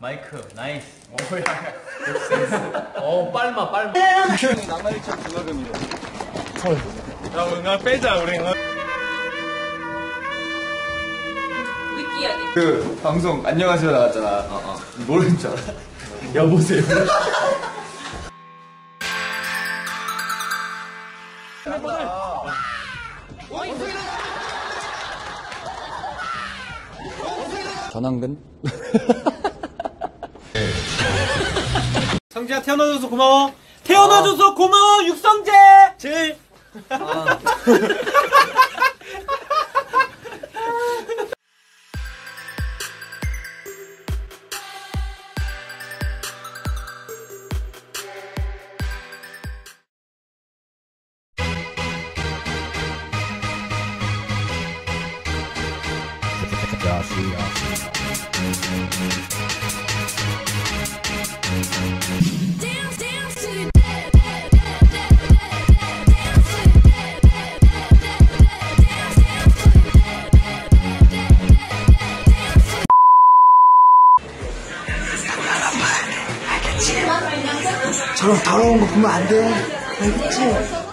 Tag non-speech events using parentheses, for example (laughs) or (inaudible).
마이크 나이스. 어 (laughs) 빨마 빨마. 낭만일천 중화금이래. 야, 응아 빼자, 우리. 응아. 그 방송 안녕하세요 나왔잖아. 모르는 줄 알아. (laughs) 여보세요. 전환근 (laughs) 성재야 태어나줘서 고마워. 태어나줘서 고마워 육성재. 제일. Dance, (laughs) 저런 더러운 거 보면 안 돼. 알겠지?